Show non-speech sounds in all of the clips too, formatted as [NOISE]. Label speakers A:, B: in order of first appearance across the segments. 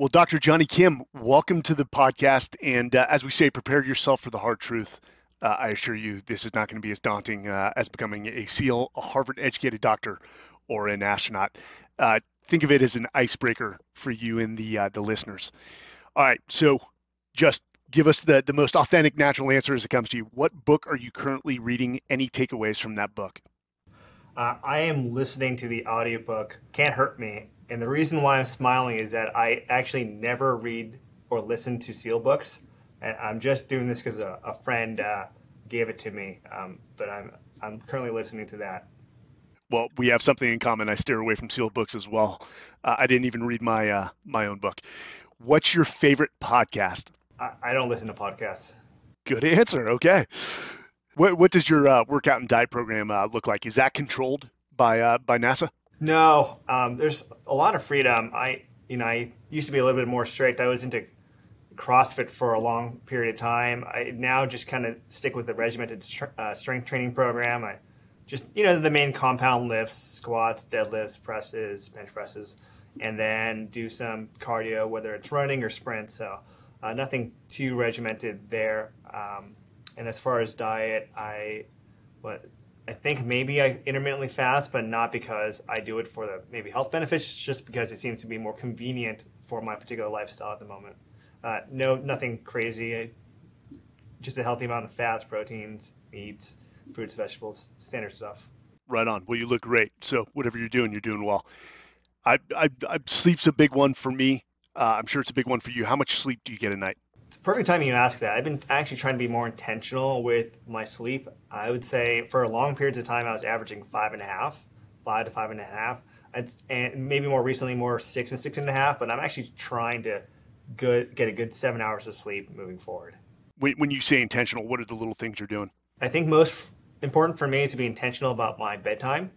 A: Well, Dr. Jonny Kim, welcome to the podcast. And uh, as we say, prepare yourself for the hard truth. Uh, I assure you, this is not going to be as daunting uh, as becoming a SEAL, a Harvard educated doctor, or an astronaut. Uh, think of it as an icebreaker for you and the, uh, the listeners. All right. So just give us the, the most authentic, natural answer as it comes to you. What book are you currently reading? Any takeaways from that book?
B: Uh, I am listening to the audiobook Can't Hurt Me. And the reason why I'm smiling is that I actually never read or listen to SEAL books. And I'm just doing this because a, a, friend uh, gave it to me. Um, but I'm, I'm currently listening to that.
A: Well, we have something in common. I steer away from SEAL books as well. Uh, I didn't even read my uh, my own book. What's your favorite podcast?
B: I, I don't listen to podcasts.
A: Good answer. Okay. What, what does your uh, workout and diet program uh, look like? Is that controlled by uh, by NASA?
B: No, um, there's a lot of freedom. I you know I used to be a little bit more strict. I was into CrossFit for a long period of time. I now just kind of stick with the regimented uh, strength training program. I just you know the main compound lifts, squats, deadlifts, presses, bench presses, and then do some cardio, whether it's running or sprint. So uh, nothing too regimented there. Um, and as far as diet, I what I think maybe I intermittently fast, but not because I do it for the maybe health benefits, just because it seems to be more convenient for my particular lifestyle at the moment. Uh, no, nothing crazy. Just a healthy amount of fats, proteins, meats, fruits, vegetables, standard stuff.
A: Right on. Well, you look great. So whatever you're doing, you're doing well. I, I, I sleep's a big one for me. Uh, I'm sure it's a big one for you. How much sleep do you get a night?
B: It's perfect timing you ask that. I've been actually trying to be more intentional with my sleep. I would say for long periods of time, I was averaging five and a half, five to five and a half. It's, and maybe more recently, more six and six and a half. But I'm actually trying to good, get a good seven hours of sleep moving forward.
A: When, when you say intentional, what are the little things you're doing?
B: I think most important for me is to be intentional about my bedtime.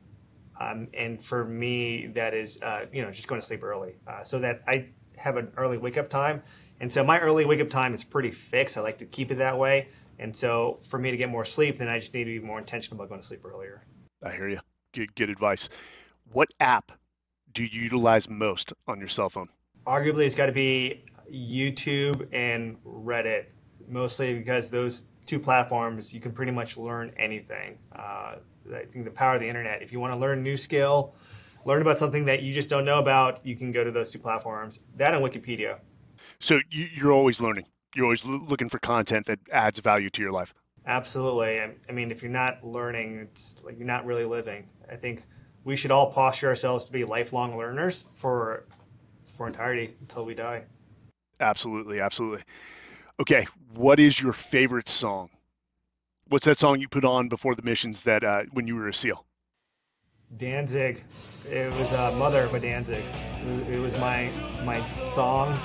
B: Um, and for me, that is, uh, you know, just going to sleep early uh, so that I have an early wake up time and so my early wake up time is pretty fixed. I like to keep it that way. And so for me to get more sleep, then I just need to be more intentional about going to sleep earlier.
A: I hear you. Good, good advice. What app do you utilize most on your cell phone?
B: Arguably, it's got to be YouTube and Reddit, mostly because those two platforms, you can pretty much learn anything. Uh, I think the power of the internet, if you want to learn a new skill, learn about something that you just don't know about, you can go to those two platforms. That and Wikipedia.
A: So you, are always learning. You're always looking for content that adds value to your life.
B: Absolutely. I mean, if you're not learning, it's like you're not really living. I think we should all posture ourselves to be lifelong learners for for entirety until we die.
A: Absolutely, absolutely. Okay, what is your favorite song? What's that song you put on before the missions that uh, when you were a SEAL?
B: Danzig. It was uh, "Mother" by Danzig. It was, it was my my song.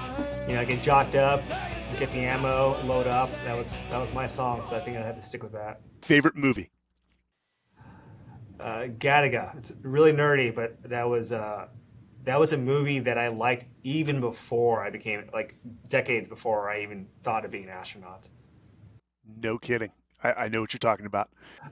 B: You know, I get jocked up, get the ammo, load up. That was that was my song, so I think I had to stick with that.
A: Favorite movie?
B: Uh, Gattaca. It's really nerdy, but that was uh, that was a movie that I liked even before I became like decades before I even thought of being an astronaut.
A: No kidding. I, I know what you're talking about.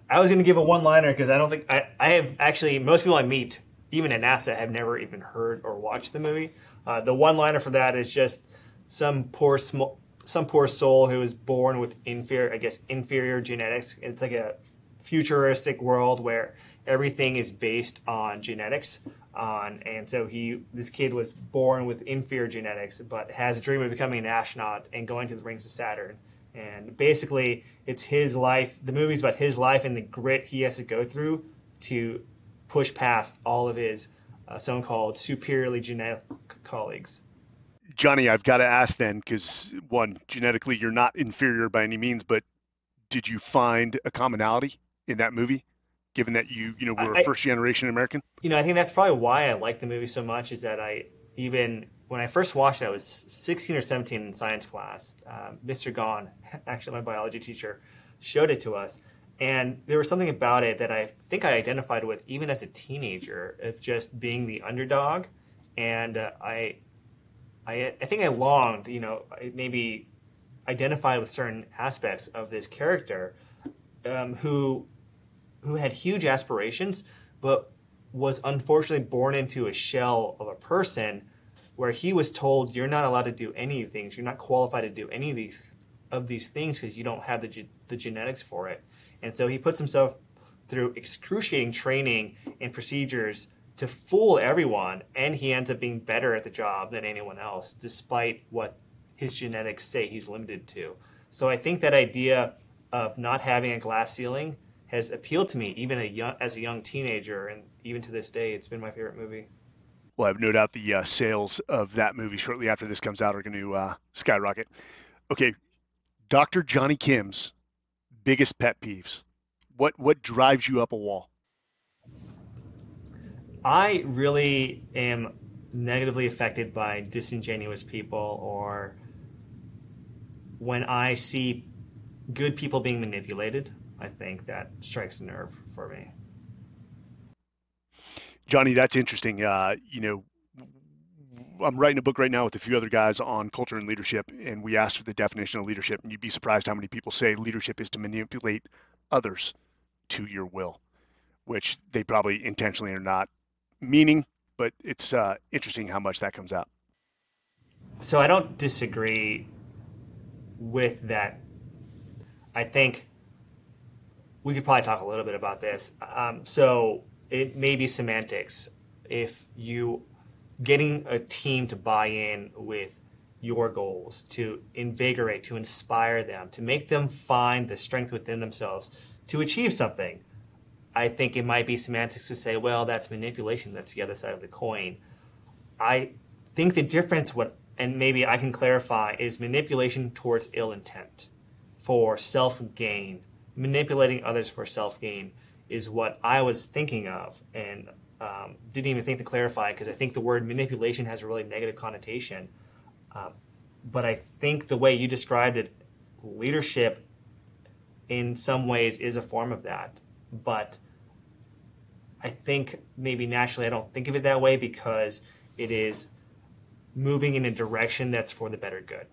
B: I was going to give a one liner because I don't think I, I have actually, most people I meet, even at NASA, have never even heard or watched the movie. Uh, the one liner for that is just some poor sm- some poor soul who was born with inferior, I guess, inferior genetics. It's like a futuristic world where everything is based on genetics. On and so he, this kid was born with inferior genetics, but has a dream of becoming an astronaut and going to the rings of Saturn and basically, it's his life. The movie's about his life and the grit he has to go through to push past all of his uh, so-called superiorly genetic colleagues.
A: Jonny, I've got to ask then, because one, genetically you're not inferior by any means, but did you find a commonality in that movie, given that you, you know, were a first generation American?
B: You know, I think that's probably why I like the movie so much. Is that I even when I first watched it, I was 16 or 17 in science class. Mr. Gahn, [LAUGHS] actually my biology teacher, showed it to us. And there was something about it that I think I identified with even as a teenager of just being the underdog. And uh, I, I, I think I longed, you know, maybe identified with certain aspects of this character um, who, who had huge aspirations, but was unfortunately born into a shell of a person where he was told you're not allowed to do any of things, you're not qualified to do any of these of these things because you don't have the ge- the genetics for it. And so he puts himself through excruciating training and procedures to fool everyone, and he ends up being better at the job than anyone else, despite what his genetics say he's limited to. So I think that idea of not having a glass ceiling has appealed to me even a young, as a young teenager, and even to this day, it's been my favorite movie.
A: Well, I have no doubt the uh, sales of that movie shortly after this comes out are going to uh, skyrocket. Okay, Dr. Jonny Kim's biggest pet peeves. What what drives you up a wall?
B: I really am negatively affected by disingenuous people or when I see good people being manipulated. I think that strikes a nerve for me.
A: Jonny, that's interesting. Uh, you know, I'm writing a book right now with a few other guys on culture and leadership, and we asked for the definition of leadership, and you'd be surprised how many people say leadership is to manipulate others to your will, which they probably intentionally are not meaning, but it's uh, interesting how much that comes out.
B: So I don't disagree with that. I think we could probably talk a little bit about this. Um, so it may be semantics. If you getting a team to buy in with your goals, to invigorate, to inspire them, to make them find the strength within themselves to achieve something. I think it might be semantics to say, well, that's manipulation. That's the other side of the coin. I think the difference, what, and maybe I can clarify, is manipulation towards ill intent for self gain. Manipulating others for self gain is what I was thinking of, and um, didn't even think to clarify because I think the word manipulation has a really negative connotation. Um, but I think the way you described it, leadership in some ways is a form of that. But I think maybe naturally I don't think of it that way because it is moving in a direction that's for the better good.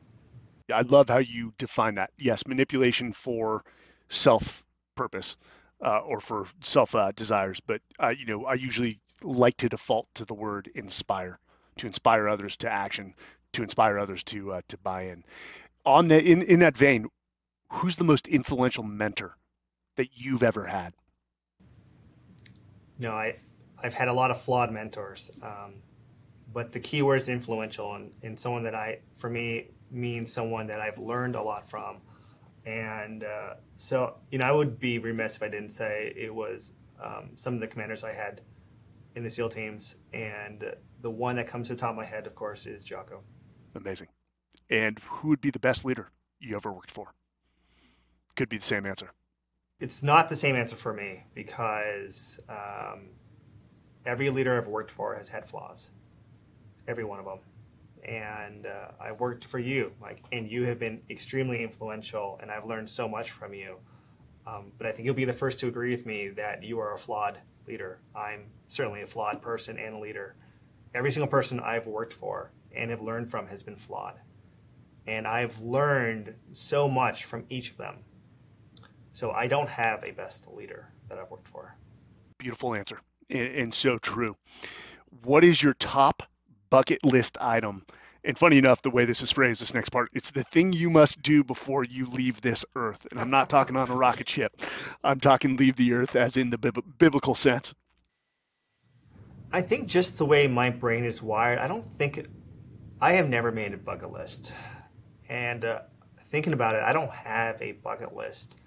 A: I love how you define that. Yes, manipulation for self purpose uh, or for self uh, desires, but uh, you know I usually like to default to the word inspire, to inspire others to action, to inspire others to uh, to buy in. On the in in that vein, who's the most influential mentor that you've ever had?
B: No, I, I've had a lot of flawed mentors, um, but the key word is influential, and, and someone that I, for me, means someone that I've learned a lot from. And uh, so, you know, I would be remiss if I didn't say it was um, some of the commanders I had in the SEAL teams. And the one that comes to the top of my head, of course, is Jocko.
A: Amazing. And who would be the best leader you ever worked for? Could be the same answer
B: it's not the same answer for me because um, every leader I've worked for has had flaws, every one of them. And uh, I worked for you, like, and you have been extremely influential, and I've learned so much from you. Um, but I think you'll be the first to agree with me that you are a flawed leader. I'm certainly a flawed person and a leader. Every single person I've worked for and have learned from has been flawed. And I've learned so much from each of them so I don't have a best leader that I've worked for.
A: Beautiful answer, and, and so true. What is your top bucket list item? And funny enough, the way this is phrased, this next part, it's the thing you must do before you leave this earth. And I'm not talking on a rocket ship. I'm talking leave the earth as in the bib- biblical sense.
B: I think just the way my brain is wired, I don't think I have never made a bucket list. And uh, thinking about it, I don't have a bucket list.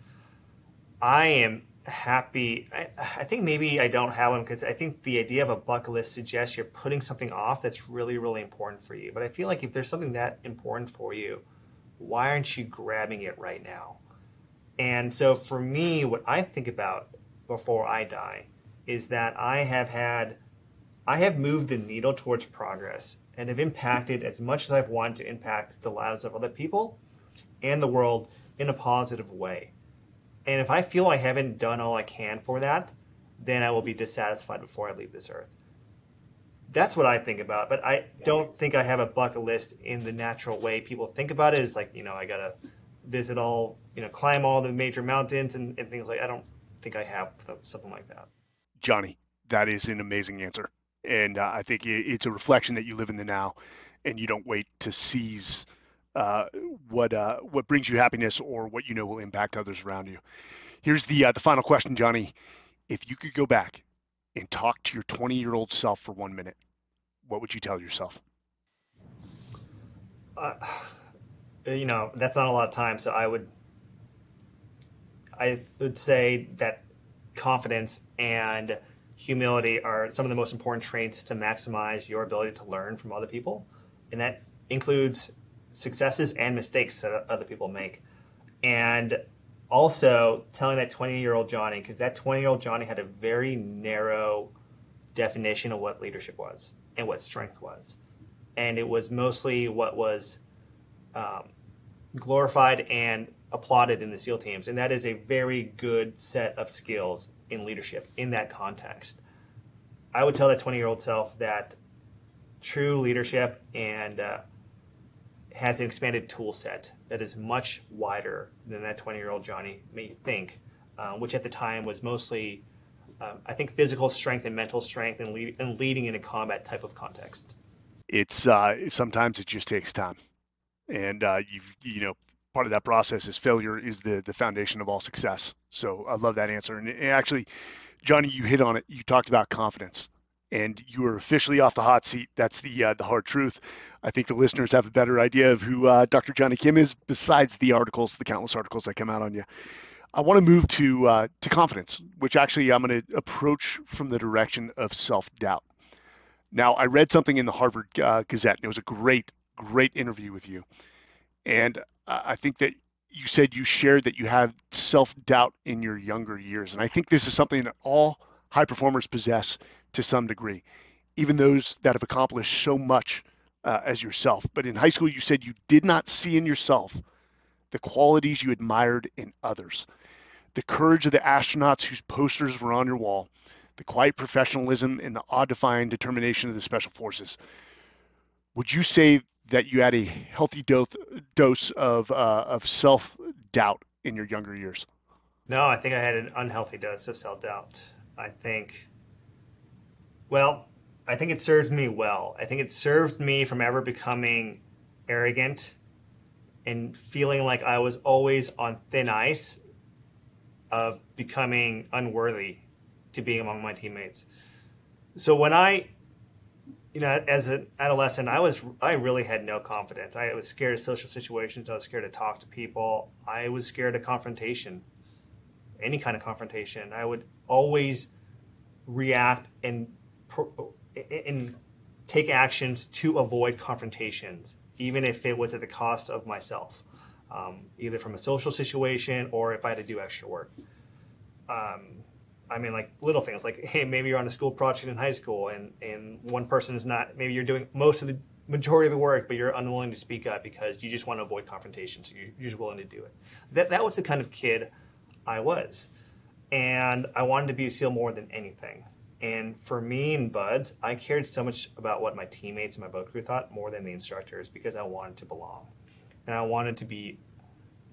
B: I am happy. I, I, think maybe I don't have one because I think the idea of a bucket list suggests you're putting something off that's really, really important for you. But I feel like if there's something that important for you, why aren't you grabbing it right now? And so for me, what I think about before I die is that I have had, I have moved the needle towards progress and have impacted as much as I've wanted to impact the lives of other people and the world in a positive way. And if I feel I haven't done all I can for that, then I will be dissatisfied before I leave this earth. That's what I think about. But I don't think I have a bucket list in the natural way people think about it. It's like, you know, I got to visit all, you know, climb all the major mountains and, and things like I don't think I have something like that.
A: Jonny, that is an amazing answer. And uh, I think it's a reflection that you live in the now and you don't wait to seize uh, what uh, what brings you happiness or what you know will impact others around you. Here's the uh, the final question, Jonny. If you could go back and talk to your 20 year old self for one minute, what would you tell yourself?
B: Uh, you know, that's not a lot of time, so I would I would say that confidence and humility are some of the most important traits to maximize your ability to learn from other people. And that includes successes and mistakes that other people make. And also telling that 20 year old Jonny, because that 20 year old Jonny had a very narrow definition of what leadership was and what strength was. And it was mostly what was um, glorified and applauded in the SEAL teams. And that is a very good set of skills in leadership in that context. I would tell that 20 year old self that true leadership and uh, has an expanded tool set that is much wider than that 20 year old Jonny may think, uh, which at the time was mostly, um, I think, physical strength and mental strength and, lead, and leading in a combat type of context.
A: It's uh, sometimes it just takes time, and uh, you've you know part of that process is failure is the the foundation of all success. So I love that answer. And, and actually, Jonny, you hit on it. You talked about confidence, and you are officially off the hot seat. That's the uh, the hard truth. I think the listeners have a better idea of who uh, Dr. Jonny Kim is, besides the articles, the countless articles that come out on you. I want to move to uh, to confidence, which actually I'm going to approach from the direction of self doubt. Now, I read something in the Harvard uh, Gazette, and it was a great, great interview with you. And I think that you said you shared that you have self doubt in your younger years. And I think this is something that all high performers possess to some degree, even those that have accomplished so much uh, as yourself. But in high school, you said you did not see in yourself the qualities you admired in others. The courage of the astronauts whose posters were on your wall, the quiet professionalism and the awe defying determination of the special forces. Would you say that you had a healthy dose dose of uh, of self doubt in your younger years?
B: No, I think I had an unhealthy dose of self doubt. I think, well, I think it served me well. I think it served me from ever becoming arrogant and feeling like I was always on thin ice of becoming unworthy to being among my teammates. So when I you know, as an adolescent, I was I really had no confidence. I was scared of social situations. I was scared to talk to people. I was scared of confrontation, any kind of confrontation. I would always react and and take actions to avoid confrontations, even if it was at the cost of myself, um, either from a social situation or if I had to do extra work. Um, I mean, like little things, like hey, maybe you're on a school project in high school, and and one person is not. Maybe you're doing most of the majority of the work, but you're unwilling to speak up because you just want to avoid confrontation, so you're, just willing to do it. That that was the kind of kid I was, and I wanted to be a SEAL more than anything. And for me and BUD/S, I cared so much about what my teammates and my boat crew thought more than the instructors because I wanted to belong, and I wanted to be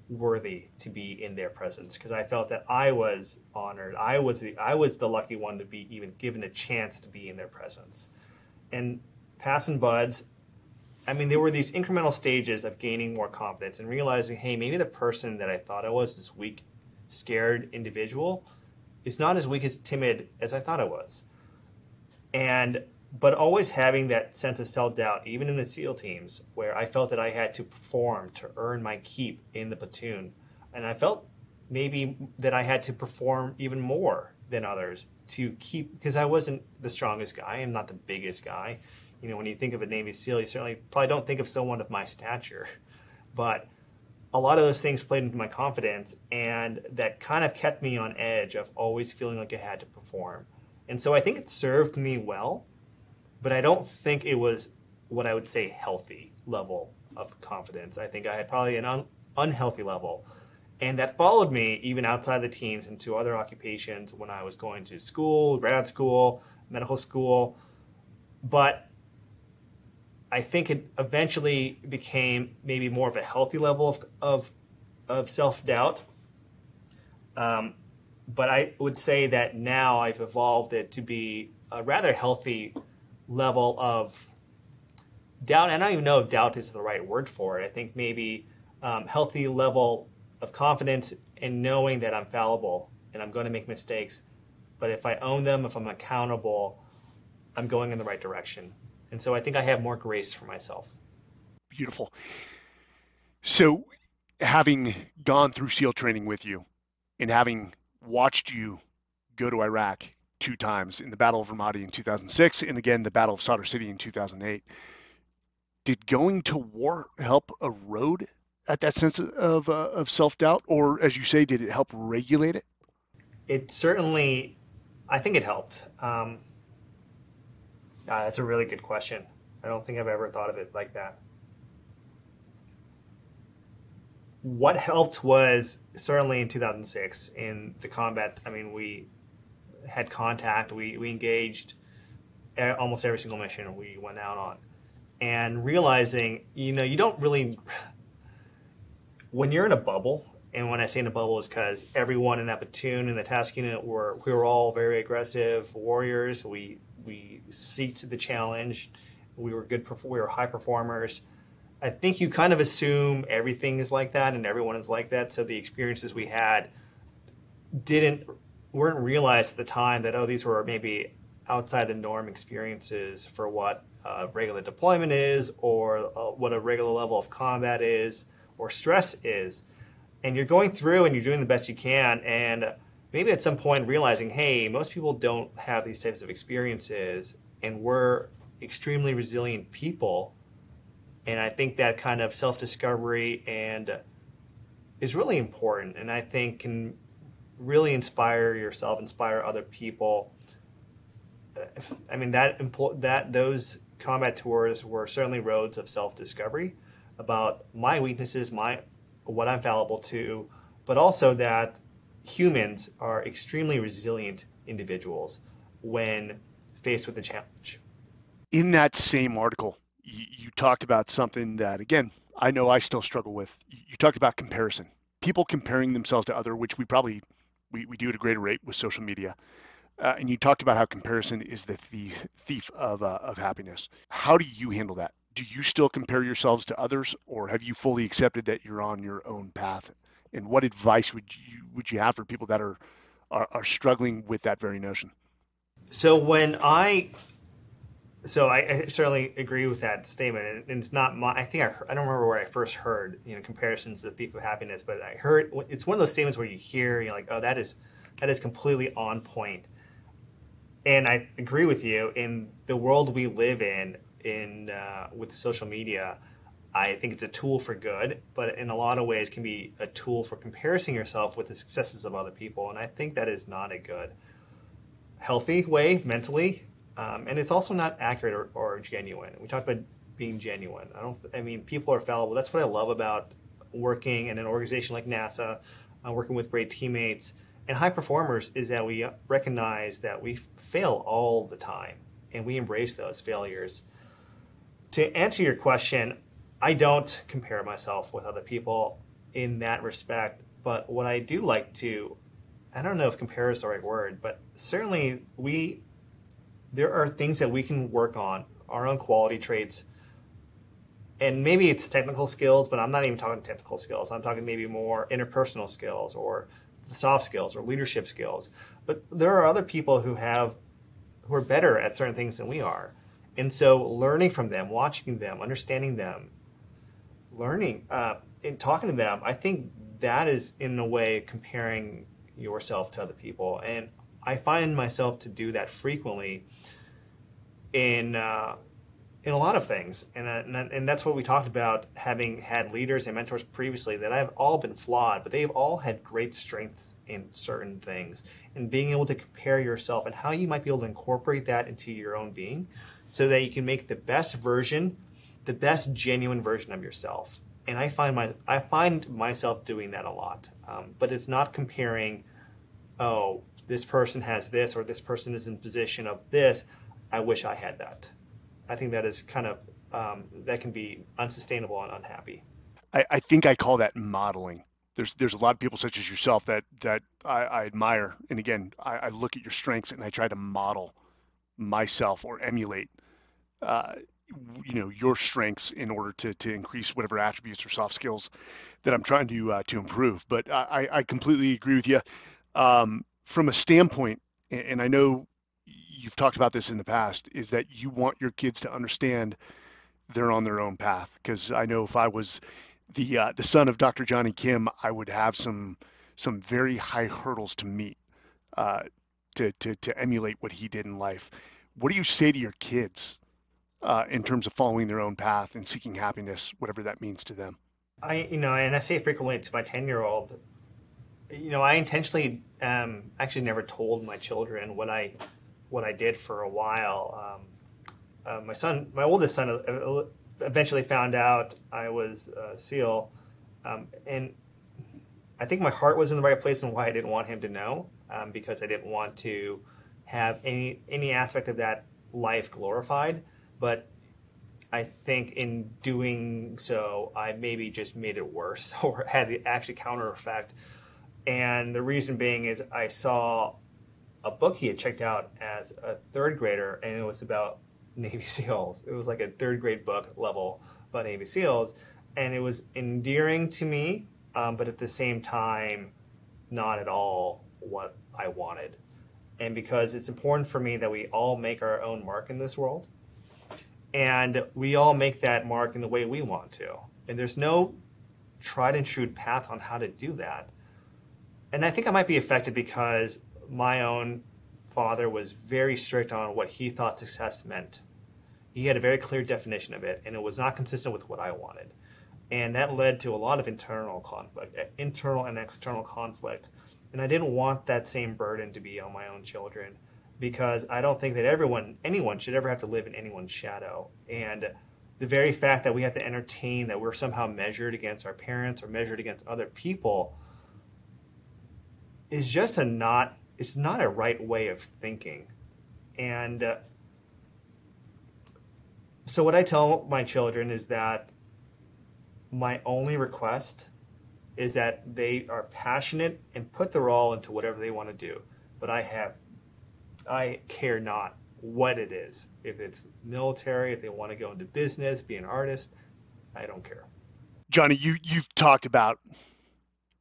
B: worthy to be in their presence because I felt that I was honored. I was the I was the lucky one to be even given a chance to be in their presence. And passing BUD/S, I mean, there were these incremental stages of gaining more confidence and realizing, hey, maybe the person that I thought I was, this weak, scared individual, is not as weak as timid as I thought I was. And but always having that sense of self doubt, even in the SEAL teams, where I felt that I had to perform to earn my keep in the platoon. And I felt maybe that I had to perform even more than others to keep, because I wasn't the strongest guy. I'm not the biggest guy. You know, when you think of a Navy SEAL, you certainly probably don't think of someone of my stature. [LAUGHS] But a lot of those things played into my confidence, and that kind of kept me on edge of always feeling like I had to perform. And so I think it served me well but I don't think it was what I would say healthy level of confidence. I think I had probably an un- unhealthy level. And that followed me even outside the teams into other occupations when I was going to school, grad school, medical school. But I think it eventually became maybe more of a healthy level of, of, of self doubt. Um, but I would say that now I've evolved it to be a rather healthy level of doubt. I don't even know if doubt is the right word for it. I think maybe um, healthy level of confidence in knowing that I'm fallible and I'm going to make mistakes. But if I own them, if I'm accountable, I'm going in the right direction. And so I think I have more grace for myself.
A: Beautiful. So, having gone through SEAL training with you and having watched you go to Iraq two times in the Battle of Ramadi in 2006 and again the Battle of Sadr City in 2008, did going to war help erode at that sense of, uh, of self doubt? Or, as you say, did it help regulate it?
B: It certainly, I think it helped. Um, uh, that's a really good question. I don't think I've ever thought of it like that. What helped was certainly in 2006 in the combat. I mean, we had contact, we, we engaged almost every single mission we went out on. And realizing, you know, you don't really, when you're in a bubble, and when I say in a bubble is because everyone in that platoon in the task unit were we were all very aggressive warriors. We we seeked the challenge. We were good. We were high performers. I think you kind of assume everything is like that and everyone is like that. So the experiences we had didn't weren't realized at the time that oh these were maybe outside the norm experiences for what a regular deployment is or uh, what a regular level of combat is or stress is and you're going through and you're doing the best you can and maybe at some point realizing hey most people don't have these types of experiences and we're extremely resilient people. And i think that kind of self-discovery and is really important and i think can really inspire yourself inspire other people. Uh, I mean that that those combat tours were certainly roads of self-discovery about my weaknesses my what I'm fallible to, but also that humans are extremely resilient individuals when faced with a challenge.
A: In that same article, you, you, talked about something that, again, I know I still struggle with. You talked about comparison, people comparing themselves to other, which we probably we, we do at a greater rate with social media. Uh, and you talked about how comparison is the thief, thief of, uh, of happiness. How do you handle that? do you still compare yourselves to others or have you fully accepted that you're on your own path and what advice would you would you have for people that are are, are struggling with that very notion?
B: So when i so I, I, certainly agree with that statement and it's not my i think I, I don't remember where i first heard you know comparisons to the thief of happiness but i heard it's one of those statements where you hear you're like oh that is that is completely on point. And i agree with you in the world we live in in uh, with social media, I think it's a tool for good, but in a lot of ways can be a tool for comparing yourself with the successes of other people, and I think that is not a good, healthy way mentally, um, and it's also not accurate or, or, genuine. We talk about being genuine. I don't. I mean, people are fallible. That's what I love about working in an organization like NASA, uh, working with great teammates and high performers, is that we recognize that we fail all the time, and we embrace those failures to answer your question, I don't compare myself with other people in that respect. But what I do like to, I don't know if compare is the right word, but certainly we, there are things that we can work on, our own quality traits. And maybe it's technical skills, but I'm not even talking technical skills. I'm talking maybe more interpersonal skills or soft skills or leadership skills. But there are other people who have, who are better at certain things than we are and so learning from them, watching them, understanding them, learning, uh, and talking to them, I think that is in a way comparing yourself to other people. And I find myself to do that frequently in uh, in a lot of things, and, uh, and that's what we talked about. Having had leaders and mentors previously that I've all been flawed, but they've all had great strengths in certain things, and being able to compare yourself and how you might be able to incorporate that into your own being so that you can make the best version, the best genuine version of yourself. And I find my I find myself doing that a lot. Um, but it's not comparing, oh, this person has this or this person is in position of this. I wish I had that. I think that is kind of um, that can be unsustainable and unhappy.
A: I, I, think I call that modeling. There's there's a lot of people such as yourself that that I, I admire, and again, I, I, look at your strengths and I try to model myself or emulate uh, you know your strengths in order to to increase whatever attributes or soft skills that I'm trying to uh, to improve. But I, I completely agree with you. Um, from a standpoint, and I know you've talked about this in the past, is that you want your kids to understand they're on their own path. Because I know if I was the uh, the son of Dr. Jonny Kim, I would have some some very high hurdles to meet uh, to, to to emulate what he did in life. What do you say to your kids uh, in terms of following their own path and seeking happiness, whatever that means to them?
B: I, you know, and I say frequently to my ten-year-old, you know, I intentionally um, actually never told my children what I what I did for a while. Um, uh, my son, my oldest son, uh, eventually found out I was a SEAL, um, and I think my heart was in the right place and why I didn't want him to know um, because I didn't want to have any any aspect of that life glorified. But I think in doing so, I maybe just made it worse [LAUGHS] or had the actually counter effect. And the reason being is I saw a book he had checked out as a third grader, and it was about [LAUGHS] Navy SEALs. It was like a third grade book level about Navy SEALs, and it was endearing to me, um, but at the same time, not at all what I wanted. And because it's important for me that we all make our own mark in this world, and we all make that mark in the way we want to. And there's no tried and true path on how to do that. And I think I might be affected because my own father was very strict on what he thought success meant. He had a very clear definition of it, and it was not consistent with what I wanted. And that led to a lot of internal conflict, eh, internal and external conflict. And I didn't want that same burden to be on my own children because I don't think that everyone, anyone should ever have to live in anyone's shadow. And the very fact that we have to entertain that we're somehow measured against our parents or measured against other people is just a not it's not a right way of thinking. And uh, so, what I tell my children is that my only request is that they are passionate and put their all into whatever they want to do. But I have, I care not what it is. If it's military, if they want to go into business, be an artist, I don't care.
A: Jonny, you you've talked about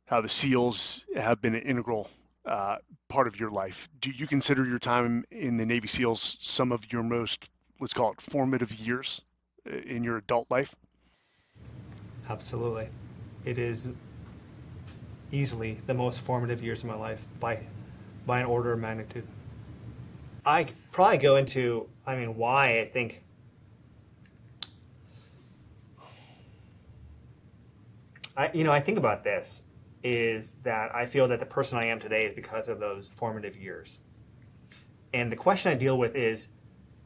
A: how the SEALs have been an integral uh, part of your life. Do you consider your time in the Navy SEALs some of your most, let's call it, formative years uh, in your adult life?
B: Absolutely. It is easily the most formative years of my life by, by an order of magnitude. I probably go into, I mean, why I think. I, you know, I think about this is that I feel that the person I am today is because of those formative years. And the question I deal with is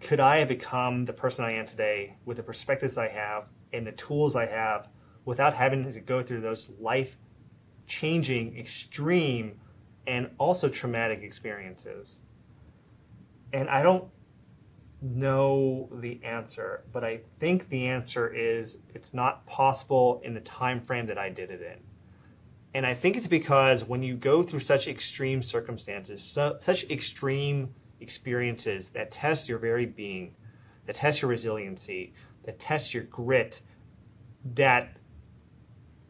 B: could I have become the person I am today with the perspectives I have and the tools I have without having to go through those life changing, extreme, and also traumatic experiences? And I don't know the answer, but I think the answer is it's not possible in the time frame that I did it in. And I think it's because when you go through such extreme circumstances, such extreme experiences that test your very being, that test your resiliency, that test your grit, that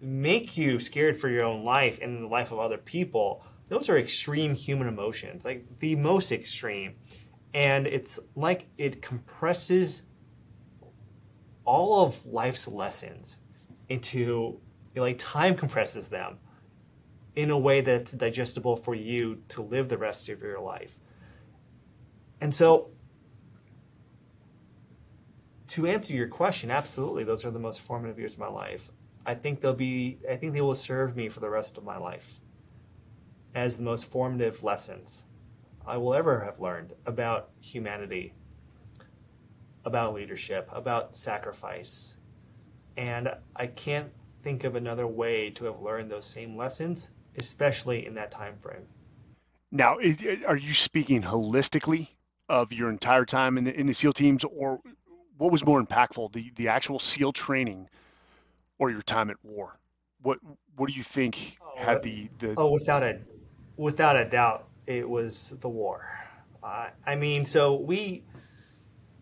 B: make you scared for your own life and the life of other people, those are extreme human emotions, like the most extreme. And it's like it compresses all of life's lessons into, like, time compresses them in a way that's digestible for you to live the rest of your life. And so, to answer your question, absolutely, those are the most formative years of my life. I think they'll be, I think they will serve me for the rest of my life as the most formative lessons I will ever have learned about humanity, about leadership, about sacrifice. And I can't think of another way to have learned those same lessons especially in that time frame.
A: Now, are you speaking holistically of your entire time in the, in the SEAL teams, or what was more impactful, the, the actual SEAL training or your time at war? What what do you think oh, had the, the
B: oh without a without a doubt it was the war. Uh, I mean, so we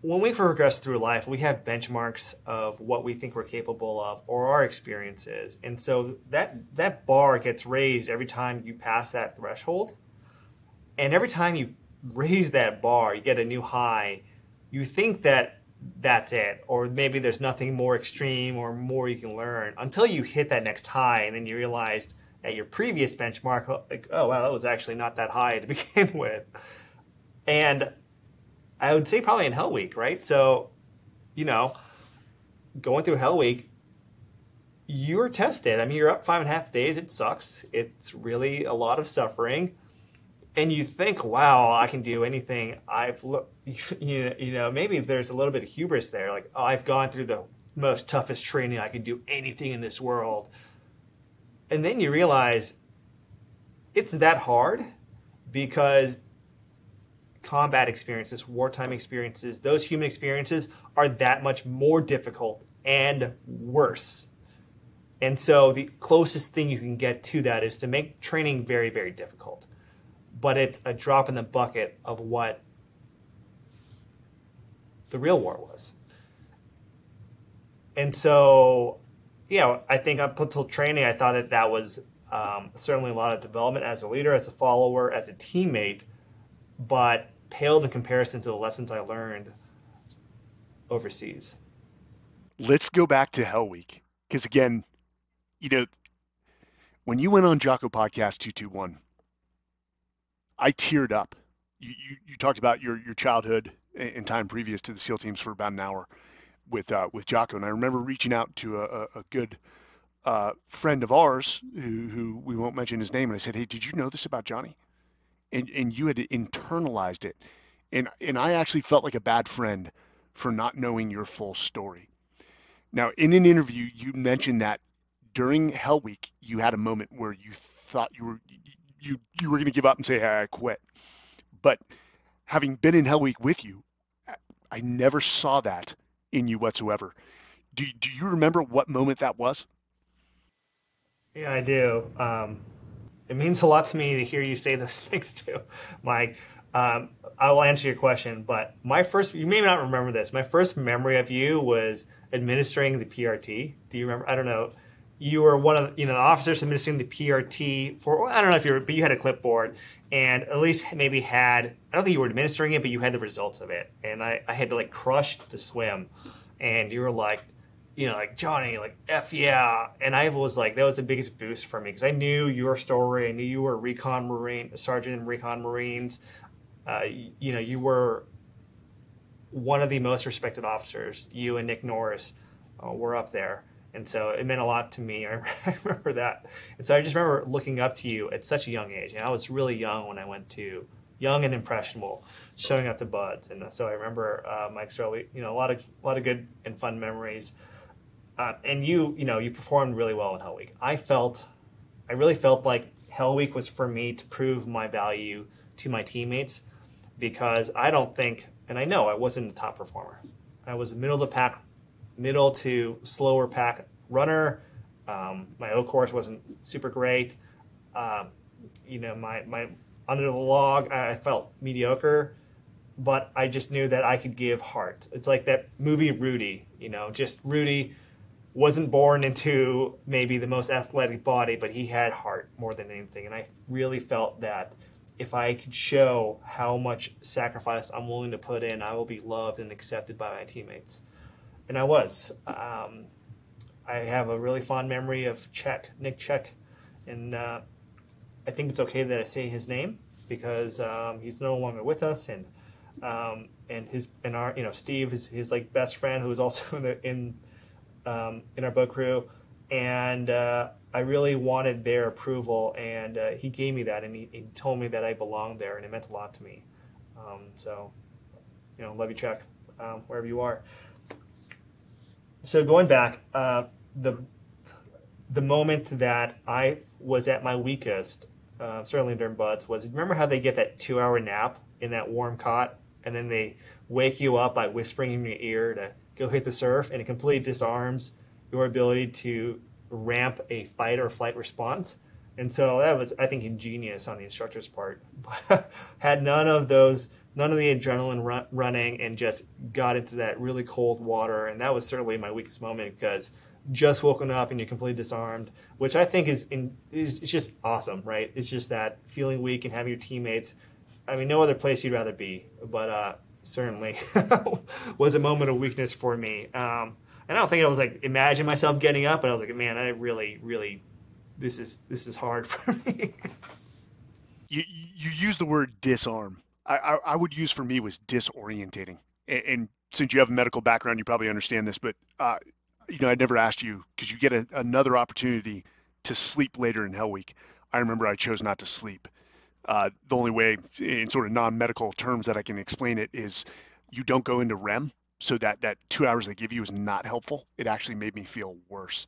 B: when we progress through life, we have benchmarks of what we think we're capable of or our experiences. And so that that bar gets raised every time you pass that threshold. And every time you raise that bar, you get a new high. You think that that's it, or maybe there's nothing more extreme or more you can learn until you hit that next high, and then you realized at your previous benchmark, oh, like, oh wow, that was actually not that high to [LAUGHS] begin with. And I would say probably in Hell Week, right? So, you know, going through Hell Week, you're tested. I mean, you're up five and a half days. It sucks. It's really a lot of suffering. And you think, wow, I can do anything. I've looked, [LAUGHS] you know, you know, maybe there's a little bit of hubris there. Like, oh, I've gone through the most toughest training. I can do anything in this world. And then you realize it's that hard because combat experiences, wartime experiences, those human experiences are that much more difficult and worse. And so the closest thing you can get to that is to make training very, very difficult. But it's a drop in the bucket of what the real war was. And so, yeah, I think up until training, I thought that that was um, certainly a lot of development as a leader, as a follower, as a teammate. But paled in comparison to the lessons I learned overseas.
A: Let's go back to Hell Week. Because again, you know, when you went on Jocko Podcast 221, I teared up. You, you, you talked about your, your childhood and time previous to the SEAL teams for about an hour with uh, with Jocko. And I remember reaching out to a, a good uh, friend of ours who, who we won't mention his name. And I said, Hey, did you know this about Jonny? and, and you had internalized it. And, and I actually felt like a bad friend for not knowing your full story. Now, in an interview, you mentioned that during Hell Week, you had a moment where you thought you were you you were going to give up and say, "Hey, I quit." But having been in Hell Week with you, I never saw that in you whatsoever. Do do you remember what moment that was?
B: Yeah, I do. Um, it means a lot to me to hear you say those [LAUGHS] things too, Mike. Um, I will answer your question, but my first, you may not remember this. My first memory of you was administering the PRT. Do you remember? I don't know. You were one of you know the officers administering the PRT for I don't know if you but you had a clipboard and at least maybe had I don't think you were administering it, but you had the results of it. And I, I had to like crush the swim, and you were like, you know, like Jonny, like F yeah. And I was like, that was the biggest boost for me because I knew your story. I knew you were a recon Marine, a sergeant in recon Marines. Uh, you, know, you were one of the most respected officers. You and Nick Norris uh, were up there. And so it meant a lot to me. [LAUGHS] I remember that. And so I just remember looking up to you at such a young age. And I was really young when I went to, young and impressionable, showing up to BUD/S. And so I remember uh, Mike Sterling, you know, a lot of, a lot of good and fun memories. Uh, and you, you know, you performed really well in Hell Week. I felt, I really felt like Hell Week was for me to prove my value to my teammates because I don't think, and I know I wasn't a top performer. I was a middle of the pack, middle to slower pack runner. Um, my O course wasn't super great. Um, you know, my, my under the log, I felt mediocre, but I just knew that I could give heart. It's like that movie Rudy, you know, just Rudy wasn't born into maybe the most athletic body, but he had heart more than anything. And I really felt that if I could show how much sacrifice I'm willing to put in, I will be loved and accepted by my teammates. And I was. Um, I have a really fond memory of Checque, Nick Checque, and uh, I think it's okay that I say his name because um, he's no longer with us, and um, and his and our you know Steve is his like best friend who is also [LAUGHS] in, the, in um, in our boat crew, and uh, I really wanted their approval, and uh, he gave me that, and he, he, told me that I belonged there, and it meant a lot to me. Um, so, you know, love you, Chuck, um, wherever you are. So going back, uh, the the moment that I was at my weakest, uh, certainly during BUD/S, was remember how they get that two hour nap in that warm cot, and then they wake you up by whispering in your ear to go hit the surf, and it completely disarms your ability to ramp a fight or flight response. And so that was, I think, ingenious on the instructor's part. [LAUGHS] Had none of those none of the adrenaline run, running, and just got into that really cold water. And that was certainly my weakest moment because just woken up and you're completely disarmed, which I think is in, is it's just awesome, right? It's just that feeling weak and having your teammates. I mean, no other place you'd rather be, but uh, certainly [LAUGHS] was a moment of weakness for me. Um, and I don't think I was like imagine myself getting up, but I was like, man, I really, really, this is this is hard [LAUGHS] for me.
A: you you use the word disarm. I, I, would use for me was disorientating. And, and, since you have a medical background, you probably understand this. But uh, you know, I never asked you because you get a, another opportunity to sleep later in Hell Week. I remember I chose not to sleep. Uh, the only way, in sort of non-medical terms, that I can explain it is you don't go into REM so that that two hours they give you is not helpful. It actually made me feel worse.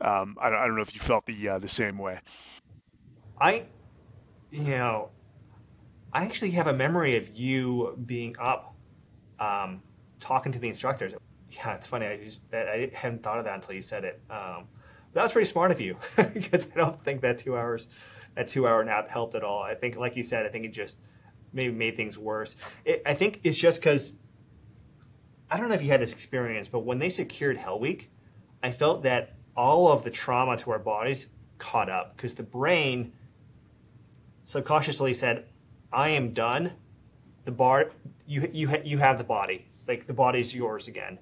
A: Um, I, I, don't know if you felt the uh, the same way.
B: I, you know, I actually have a memory of you being up, um, talking to the instructors. Yeah, it's funny. I just I hadn't thought of that until you said it. Um, that was pretty smart of you [LAUGHS] because I don't think that two hours, that two hour nap helped at all. I think, like you said, I think it just maybe made things worse. It, I think it's just because I don't know if you had this experience, but when they secured Hell Week, I felt that all of the trauma to our bodies caught up because the brain subconsciously said, "I am done. The bar, you you you have the body. Like the body's yours again."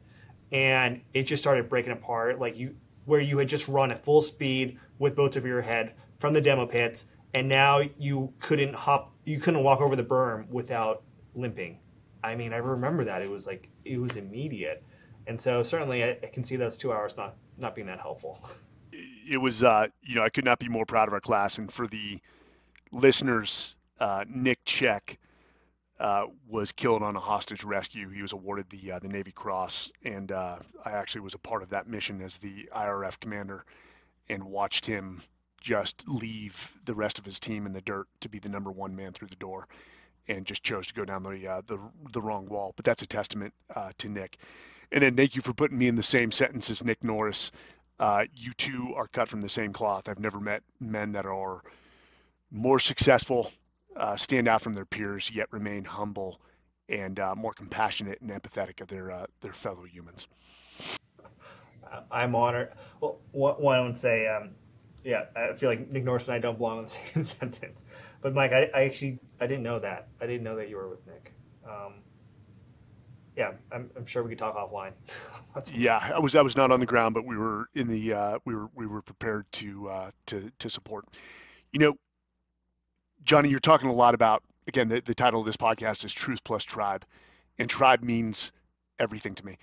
B: And it just started breaking apart, like you where you had just run at full speed with boats over your head from the demo pits, and now you couldn't hop, you couldn't walk over the berm without limping I mean, I remember that it was like it was immediate, and so certainly I, I can see those two hours not not being that helpful. [LAUGHS]
A: It was, uh, you know, I could not be more proud of our class, and for the listeners, uh, Nick Checque uh, was killed on a hostage rescue. He was awarded the uh, the Navy Cross, and uh, I actually was a part of that mission as the IRF commander, and watched him just leave the rest of his team in the dirt to be the number one man through the door and just chose to go down the uh, the the wrong wall. But that's a testament to Nick. And then thank you for putting me in the same sentence as Nick Norris. Uh, you two are cut from the same cloth. I've never met men that are more successful, uh, stand out from their peers, yet remain humble and uh, more compassionate and empathetic of their uh, their fellow humans.
B: I'm honored. Well, one I would say, um, yeah, I feel like Nick Norris and I don't belong in the [LAUGHS] same sentence. But Mike, I, I, actually I didn't know that. I didn't know that you were with Nick. Um, yeah, I'm, I'm, sure we could talk offline. [LAUGHS]
A: yeah, I was I was not on the ground, but we were in the uh, we were we were prepared to uh, to to support. You know, Jonny, you're talking a lot about again the, the title of this podcast is Truth Plus Tribe, and tribe means everything to me.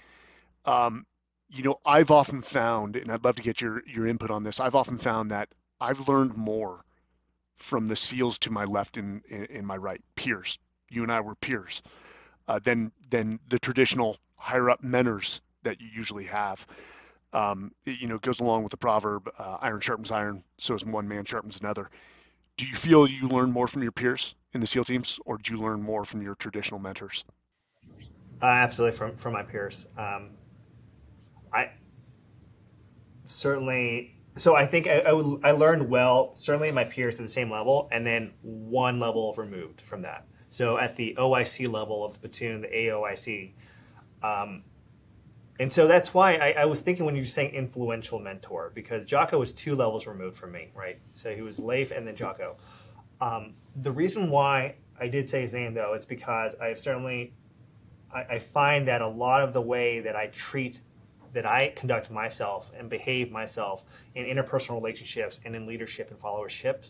A: Um, you know, I've often found, and I'd love to get your your input on this. I've often found that I've learned more from the SEALs to my left and in, my right, peers. You and I were peers. Uh, than than the traditional higher up mentors that you usually have. Um, it, you know, it goes along with the proverb, uh, "Iron sharpens iron, so as one man sharpens another." Do you feel you learn more from your peers in the SEAL teams, or do you learn more from your traditional mentors?
B: Uh, absolutely, from from my peers. Um, I certainly so I think I, I, would, I, learned well, certainly my peers at the same level, and then one level removed from that. So at the OIC level of the platoon, the AOIC. Um, and so that's why I, I, was thinking when you were saying influential mentor, because Jocko was two levels removed from me, right? So he was Leif and then Jocko. Um, the reason why I did say his name, though, is because I've certainly I, I find that a lot of the way that I treat that I conduct myself and behave myself in interpersonal relationships and in leadership and followership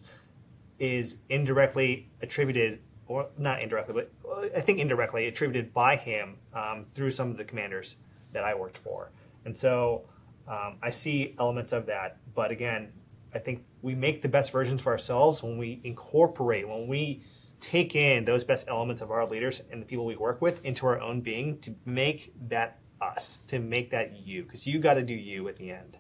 B: is indirectly attributed, or not indirectly, but I think indirectly attributed by him um, through some of the commanders that I worked for. And so um, I see elements of that. But again, I think we make the best versions of ourselves when we incorporate, when we take in those best elements of our leaders and the people we work with into our own being to make that us, to make that you, because you got to do you at the end.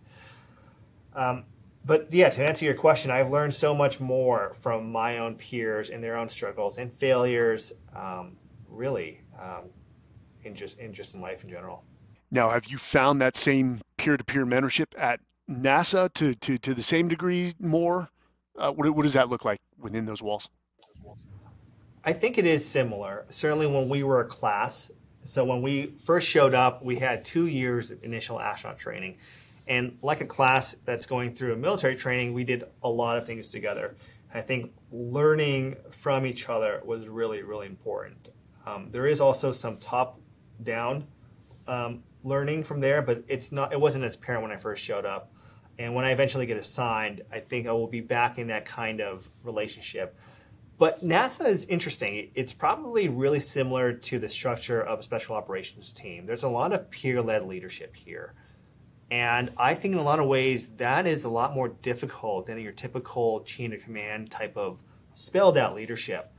B: Um, but yeah, to answer your question, I've learned so much more from my own peers and their own struggles and failures, um, really, um, in just in just in life in general.
A: Now, have you found that same peer-to-peer mentorship at NASA to to, to the same degree more? Uh, what, what does that look like within those walls?
B: I think it is similar. Certainly, when we were a class, so when we first showed up, we had two years of initial astronaut training. And like a class that's going through a military training, we did a lot of things together. I think learning from each other was really, really important. Um, there is also some top-down um, learning from there, but it's not. It wasn't as apparent when I first showed up. And when I eventually get assigned, I think I will be back in that kind of relationship. But NASA is interesting. It's probably really similar to the structure of a special operations team. There's a lot of peer led leadership here. And I think in a lot of ways that is a lot more difficult than your typical chain of command type of spelled out leadership.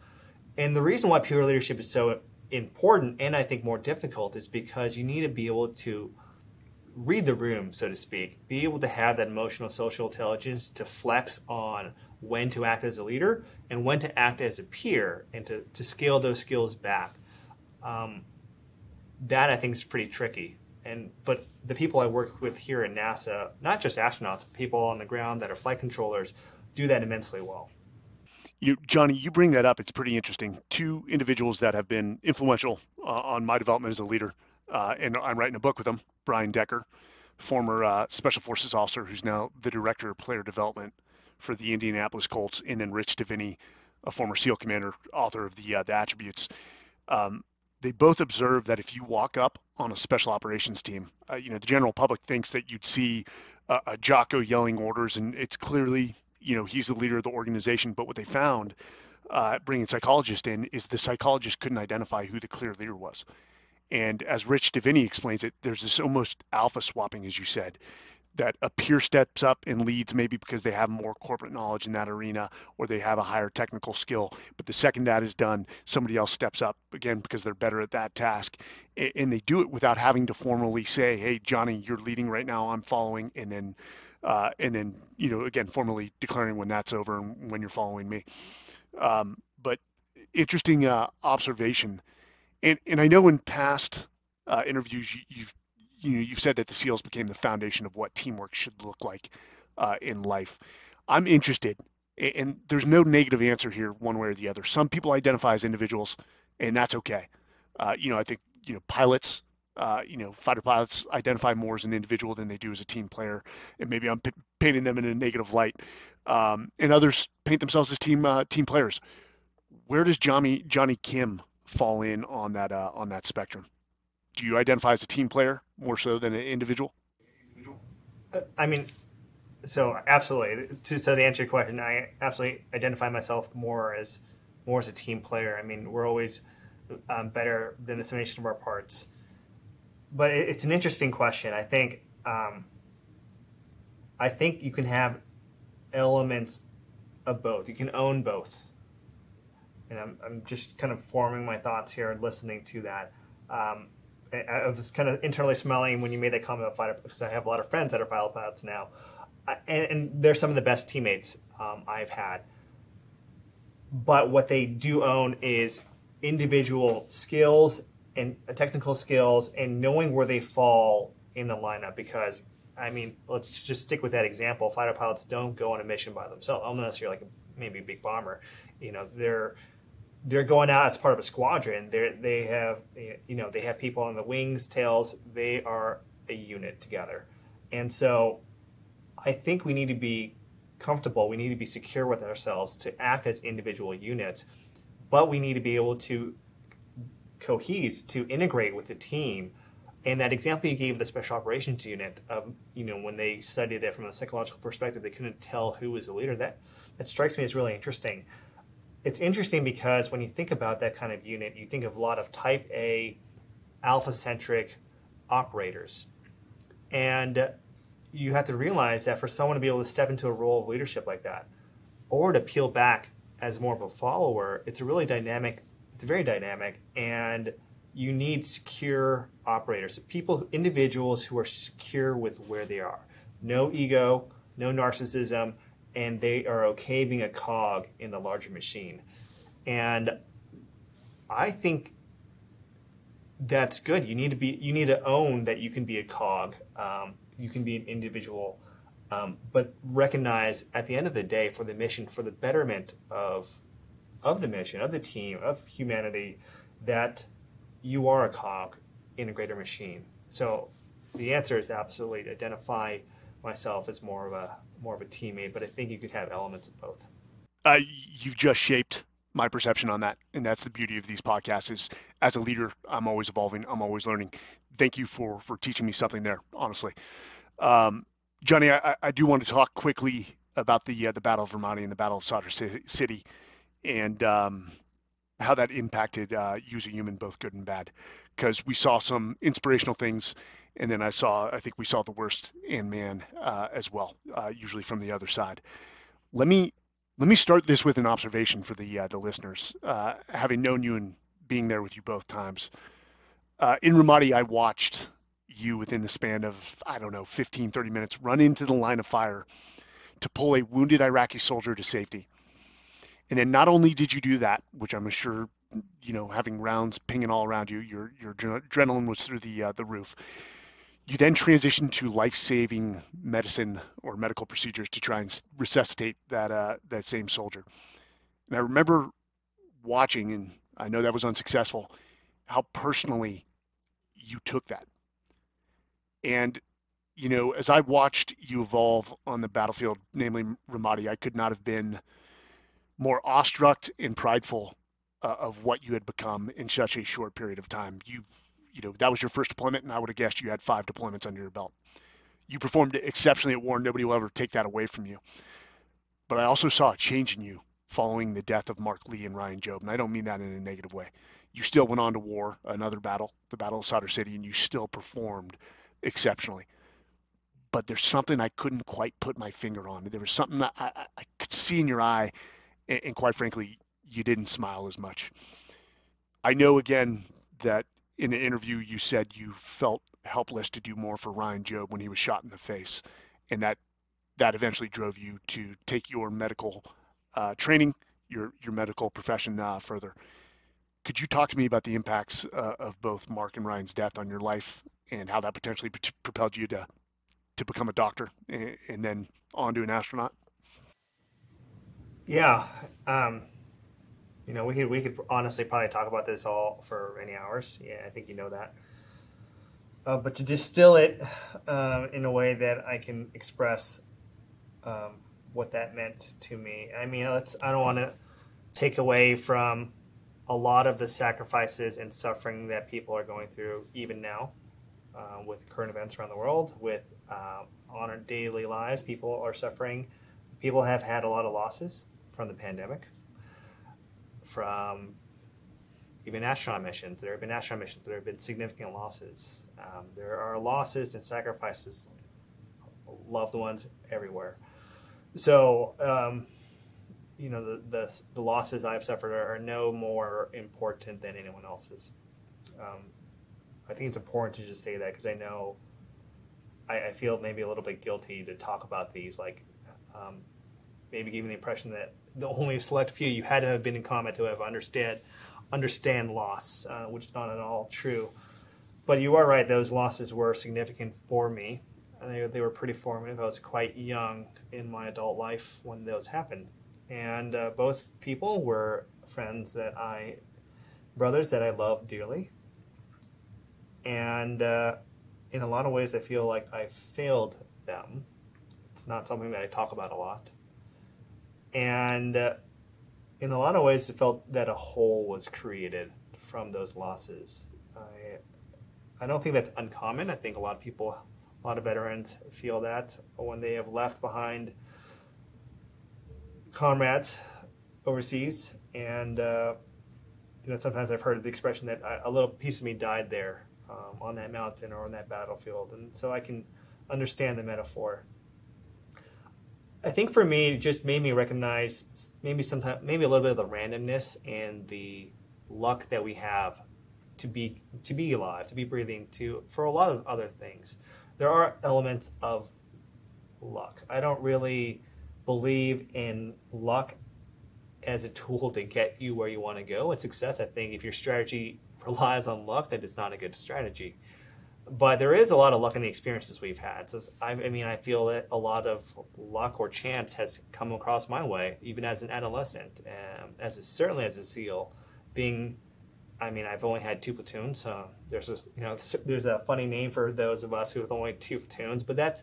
B: And the reason why peer leadership is so important and I think more difficult is because you need to be able to read the room, so to speak, be able to have that emotional social intelligence to flex on when to act as a leader and when to act as a peer and to, to scale those skills back. Um, that I think is pretty tricky. And but the people I work with here at NASA, not just astronauts, people on the ground that are flight controllers, do that immensely well.
A: You, Jonny, you bring that up. It's pretty interesting. Two individuals that have been influential uh, on my development as a leader, uh, and I'm writing a book with them. Brian Decker, former uh, Special Forces officer, who's now the director of player development for the Indianapolis Colts, and then Rich Diviney, a former SEAL commander, author of the uh, the attributes. Um, they both observe that if you walk up on a special operations team, uh, you know the general public thinks that you'd see a Jocko yelling orders, and it's clearly you know he's the leader of the organization. But what they found, uh, bringing psychologists in, is the psychologist couldn't identify who the clear leader was. And as Rich Diviney explains it, there's this almost alpha swapping, as you said, that a peer steps up and leads maybe because they have more corporate knowledge in that arena or they have a higher technical skill. But the second that is done, somebody else steps up again because they're better at that task. And they do it without having to formally say, hey, Jonny, you're leading right now, I'm following. And then uh, and then you know again formally declaring when that's over and when you're following me. Um, but interesting uh, observation, and and I know in past uh, interviews you, you've you know you've said that the SEALs became the foundation of what teamwork should look like uh, in life. I'm interested, and there's no negative answer here one way or the other. Some people identify as individuals, and that's okay. Uh, you know, I think you know pilots uh, you know, fighter pilots identify more as an individual than they do as a team player, and maybe I'm p- painting them in a negative light. Um, and others paint themselves as team uh, team players. Where does Jonny Jonny Kim fall in on that uh, on that spectrum? Do you identify as a team player more so than an individual?
B: I mean, so absolutely. To, so to answer your question, I absolutely identify myself more as more as a team player. I mean, we're always um, better than the summation of our parts but it's an interesting question. I think um, I think you can have elements of both. You can own both. And I'm, I'm just kind of forming my thoughts here and listening to that. Um, I, I was kind of internally smelling when you made that comment about fighter because I have a lot of friends that are fighter pilots now, and, and, they're some of the best teammates um, I've had. But what they do own is individual skills and technical skills and knowing where they fall in the lineup because I mean, let's just stick with that example. Fighter pilots don't go on a mission by themselves, unless you're like maybe a big bomber. You know, they're they're going out as part of a squadron. They they have you know they have people on the wings, tails. They are a unit together, and so I think we need to be comfortable. We need to be secure with ourselves to act as individual units, but we need to be able to cohese to integrate with the team. And that example you gave the special operations unit of, you know, when they studied it from a psychological perspective, they couldn't tell who was the leader. That that strikes me as really interesting. It's interesting because when you think about that kind of unit, you think of a lot of type A, alpha centric operators. And you have to realize that for someone to be able to step into a role of leadership like that, or to peel back as more of a follower, it's a really dynamic it's very dynamic, and you need secure operators, people, individuals who are secure with where they are. No ego, no narcissism, and they are okay being a cog in the larger machine. And I think that's good. You need to be. You need to own that you can be a cog. Um, you can be an individual, um, but recognize at the end of the day, for the mission, for the betterment of of the mission, of the team, of humanity, that you are a cog in a greater machine. So the answer is absolutely identify myself as more of a more of a teammate, but I think you could have elements of both.
A: Uh, you've just shaped my perception on that, and that's the beauty of these podcasts. Is as a leader, I'm always evolving, I'm always learning. Thank you for for teaching me something there. Honestly, um, Jonny, I, I do want to talk quickly about the uh, the Battle of Ramadi and the Battle of Sadr City, and um, how that impacted uh, using human, both good and bad. Because we saw some inspirational things, and then I saw, I think we saw the worst in man uh, as well, uh, usually from the other side. Let me let me start this with an observation for the uh, the listeners. Uh, having known you and being there with you both times, uh, in Ramadi, I watched you within the span of I don't know 15, 30 minutes run into the line of fire to pull a wounded Iraqi soldier to safety. And then not only did you do that, which I'm sure, you know, having rounds pinging all around you, your your adrenaline was through the uh, the roof. You then transitioned to life-saving medicine or medical procedures to try and resuscitate that uh, that same soldier. And I remember watching, and I know that was unsuccessful, how personally you took that. And you know, as I watched you evolve on the battlefield, namely Ramadi, I could not have been more awestruck and prideful uh, of what you had become in such a short period of time. You, you know, that was your first deployment, and I would have guessed you had five deployments under your belt. You performed exceptionally at war. Nobody will ever take that away from you. But I also saw a change in you following the death of Marc Lee and Ryan Job, and I don't mean that in a negative way. You still went on to war, another battle, the Battle of Sadr City, and you still performed exceptionally but there's something I couldn't quite put my finger on. There was something I, I could see in your eye, and, and, quite frankly, you didn't smile as much. I know again that in an interview you said you felt helpless to do more for Ryan Job when he was shot in the face, and that that eventually drove you to take your medical uh, training, your your medical profession uh, further. Could you talk to me about the impacts uh, of both Marc and Ryan's death on your life, and how that potentially propelled you to to become a doctor and, and then on to an astronaut?
B: Yeah. Um, you know, we could, we could honestly probably talk about this all for many hours. Yeah, I think you know that. Uh, but to distill it uh, in a way that I can express um, what that meant to me. I mean, let's. I don't want to take away from a lot of the sacrifices and suffering that people are going through even now uh, with current events around the world, with uh, on our daily lives. People are suffering. People have had a lot of losses from the pandemic, from even astronaut missions. There have been astronaut missions. There have been significant losses. Um, there are losses and sacrifices, loved ones everywhere. So, um, you know, the, the, the, losses I've suffered are, are, no more important than anyone else's. Um, I think it's important to just say that because I know I, I, feel maybe a little bit guilty to talk about these, like um, maybe giving the impression that the only select few you had to have been in combat to have understand understand loss, uh, which is not at all true. But you are right; those losses were significant for me. They, they were pretty formative. I was quite young in my adult life when those happened, and uh, both people were friends that I, brothers that I loved dearly and uh, in a lot of ways, I feel like I failed them. It's not something that I talk about a lot. And uh, in a lot of ways, it felt that a hole was created from those losses. I, I don't think that's uncommon. I think a lot of people, a lot of veterans feel that when they have left behind comrades overseas. And, uh, you know, sometimes I've heard the expression that a little piece of me died there um, on that mountain or on that battlefield. And so I can understand the metaphor. I think for me, it just made me recognize maybe sometimes maybe a little bit of the randomness and the luck that we have to be to be alive, to be breathing, to for a lot of other things. There are elements of luck. I don't really believe in luck as a tool to get you where you want to go. And success, I think, if your strategy [LAUGHS] relies on luck, then it's not a good strategy. But there is a lot of luck in the experiences we've had. So I, I, mean, I feel that a lot of luck or chance has come across my way, even as an adolescent, um, as a, certainly as a SEAL. Being, I mean, I've only had two platoons, so there's a you know [LAUGHS] there's a funny name for those of us who have only two platoons, but that's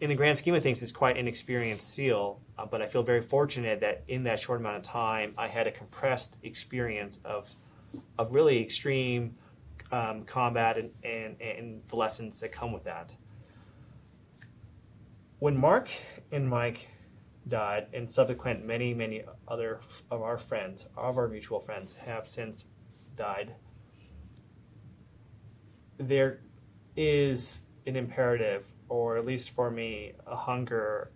B: in the grand scheme of things is quite an experienced SEAL. Uh, but I feel very fortunate that in that short amount of time, I had a compressed experience of of really extreme um, combat and, and, and the lessons that come with that. When Marc and Mike died, and subsequent many, many other of our friends, of our mutual friends, have since died, there is an imperative, or at least for me, a hunger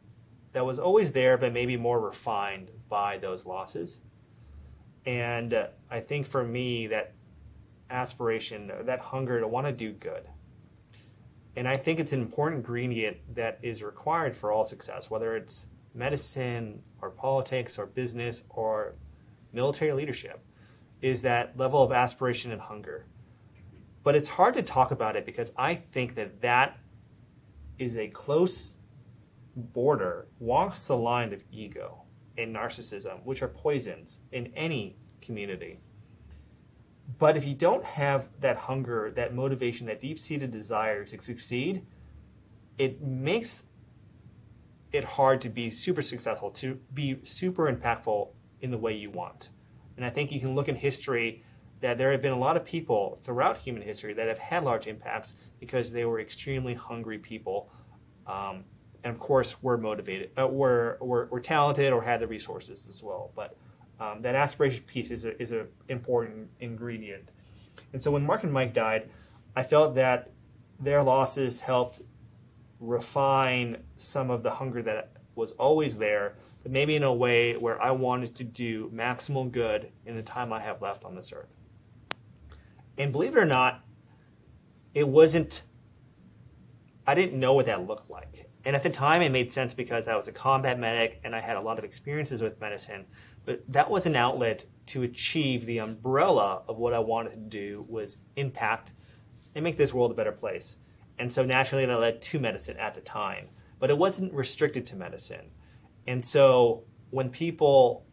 B: that was always there, but maybe more refined by those losses. And I think for me, that aspiration, that hunger to want to do good. And I think it's an important ingredient that is required for all success, whether it's medicine or politics or business or military leadership, is that level of aspiration and hunger. But it's hard to talk about it because I think that that is a close border, walks the line of ego and narcissism, which are poisons in any community. But if you don't have that hunger, that motivation, that deep seated desire to succeed, it makes it hard to be super successful, to be super impactful in the way you want. And I think you can look in history that there have been a lot of people throughout human history that have had large impacts because they were extremely hungry people. Um, and of course, were motivated, uh, were, were, were talented or had the resources as well. But um, that aspiration piece is a, is an important ingredient. And so when Marc and Mike died, I felt that their losses helped refine some of the hunger that was always there, but maybe in a way where I wanted to do maximal good in the time I have left on this earth. And believe it or not, it wasn't, I didn't know what that looked like. And at the time, it made sense because I was a combat medic and I had a lot of experiences with medicine. But that was an outlet to achieve the umbrella of what I wanted to do was impact and make this world a better place. And so naturally that led to medicine at the time. But it wasn't restricted to medicine. And so when people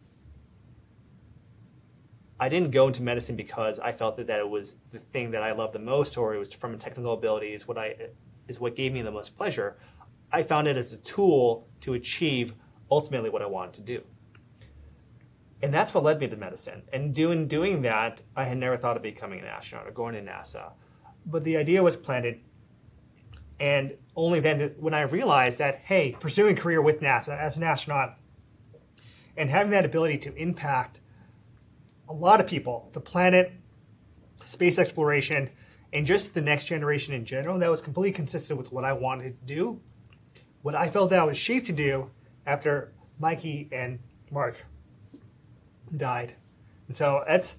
B: I didn't go into medicine because I felt that, that it was the thing that I loved the most or it was from a technical ability is what I is what gave me the most pleasure. I found it as a tool to achieve ultimately what I wanted to do and that's what led me to medicine. And doing doing that, I had never thought of becoming an astronaut or going to NASA, but the idea was planted. And only then, when I realized that, hey, pursuing a career with NASA as an astronaut and having that ability to impact a lot of people, the planet, space exploration, and just the next generation in general, that was completely consistent with what I wanted to do, what I felt that I was shaped to do after Mikey and Marc died. And so that's,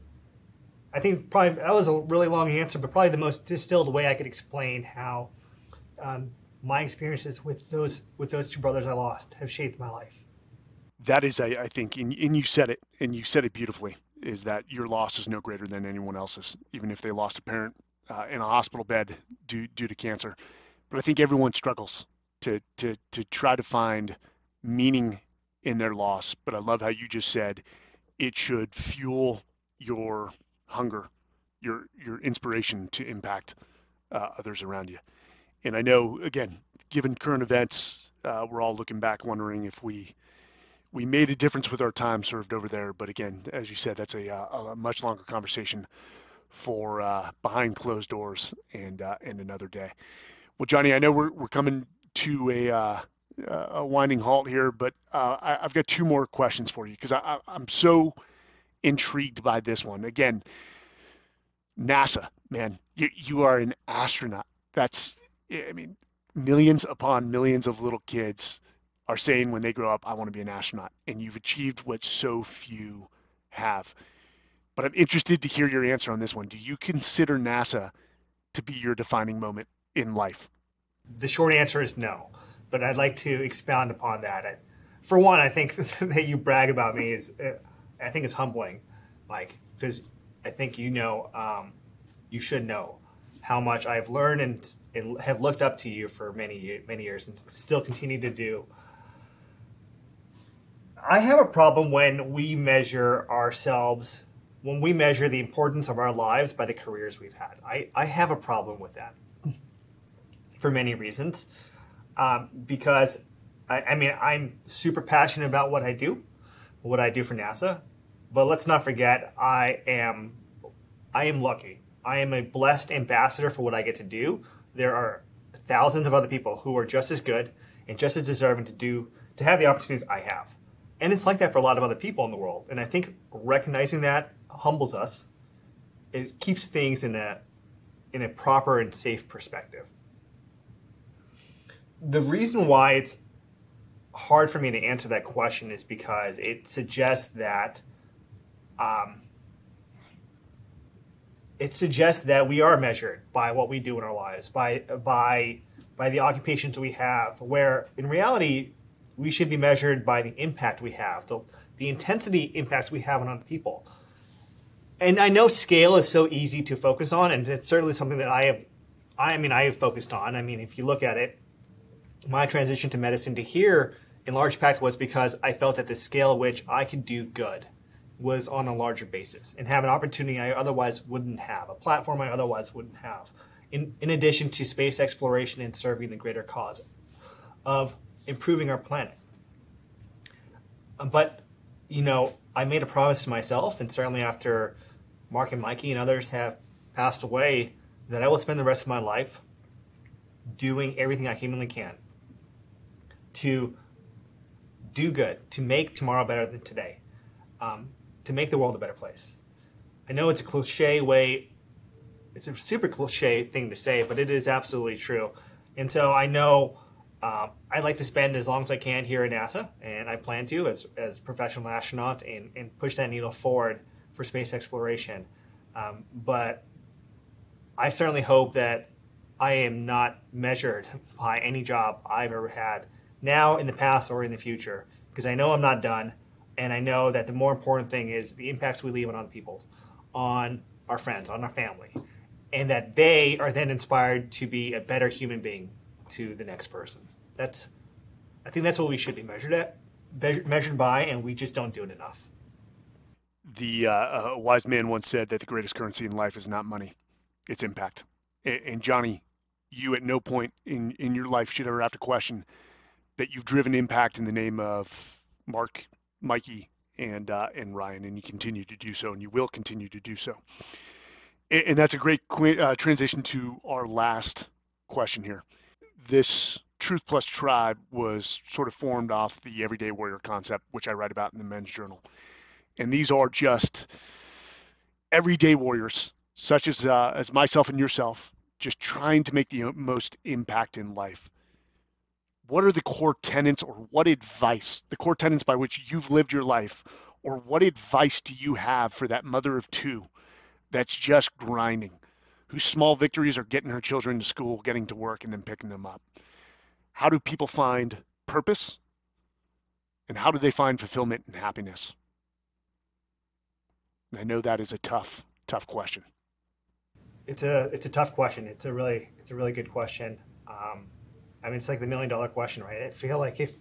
B: I think probably that was a really long answer, but probably the most distilled way I could explain how um, my experiences with those with those two brothers I lost have shaped my life.
A: That is, I, I think, and, and you said it, and you said it beautifully, is that your loss is no greater than anyone else's, even if they lost a parent uh, in a hospital bed due due to cancer. But I think everyone struggles to to to try to find meaning in their loss. But I love how you just said it should fuel your hunger, your your inspiration to impact uh, others around you. And I know, again, given current events, uh, we're all looking back, wondering if we we made a difference with our time served over there. But again, as you said, that's a, uh, a much longer conversation for uh, behind closed doors and uh, and another day. Well, Jonny, I know we're we're coming to a uh, a winding halt here, but uh, I, have got two more questions for you because I'm so intrigued by this one. Again, NASA, man, you, you are an astronaut. That's, I mean, millions upon millions of little kids are saying when they grow up, I want to be an astronaut. And you've achieved what so few have. But I'm interested to hear your answer on this one. Do you consider NASA to be your defining moment in life?
B: The short answer is no but I'd like to expound upon that. I, for one, I think [LAUGHS] that you brag about me is, uh, I think it's humbling, Mike, because I think you know, um, you should know how much I've learned and, and have looked up to you for many many years and still continue to do. I have a problem when we measure ourselves, when we measure the importance of our lives by the careers we've had. I, I have a problem with that for many reasons. Um, because, I, I mean, I'm super passionate about what I do, what I do for NASA. But let's not forget, I am, I am lucky. I am a blessed ambassador for what I get to do. There are thousands of other people who are just as good and just as deserving to do to have the opportunities I have. And it's like that for a lot of other people in the world. And I think recognizing that humbles us. It keeps things in a in a proper and safe perspective. The reason why it's hard for me to answer that question is because it suggests that um, it suggests that we are measured by what we do in our lives, by by by the occupations we have. Where in reality, we should be measured by the impact we have, the, the intensity impacts we have on other people. And I know scale is so easy to focus on, and it's certainly something that I have. I mean, I have focused on. I mean, if you look at it, my transition to medicine to here, in large part, was because I felt that the scale at which I could do good was on a larger basis and have an opportunity I otherwise wouldn't have, a platform I otherwise wouldn't have. In, in addition to space exploration and serving the greater cause of improving our planet. Uh, but, you know, I made a promise to myself, and certainly after Marc and Mikey and others have passed away, that I will spend the rest of my life doing everything I humanly can to do good, to make tomorrow better than today, um, to make the world a better place. I know it's a cliche way, it's a super cliche thing to say, but it is absolutely true. And so I know um, I'd like to spend as long as I can here at NASA, and I plan to as, as professional astronaut and, and push that needle forward for space exploration. Um, but I certainly hope that I am not measured [LAUGHS] by any job I've ever had now, in the past, or in the future, because I know I'm not done, and I know that the more important thing is the impacts we leave on other people, on our friends, on our family, and that they are then inspired to be a better human being to the next person. That's, I think that's what we should be measured at, measured by, and we just don't do it enough.
A: The uh, a wise man once said that the greatest currency in life is not money, it's impact. And, and Jonny, you at no point in in your life should ever have to question that you've driven impact in the name of Marc, Mikey, and uh, and Ryan, and you continue to do so, and you will continue to do so. And, and that's a great uh, transition to our last question here. This Truth Plus Tribe was sort of formed off the Everyday Warrior concept, which I write about in the Men's Journal. And these are just everyday warriors, such as uh, as myself and yourself, just trying to make the most impact in life. What are the core tenets, or what advice, the core tenets by which you've lived your life, or what advice do you have for that mother of two that's just grinding, whose small victories are getting her children to school, getting to work, and then picking them up? how do people find purpose and how do they find fulfillment and happiness? And I know that is a tough, tough question.
B: It's a it's a tough question. It's a really it's a really good question. Um, I mean, it's like the million dollar question, right? I feel like if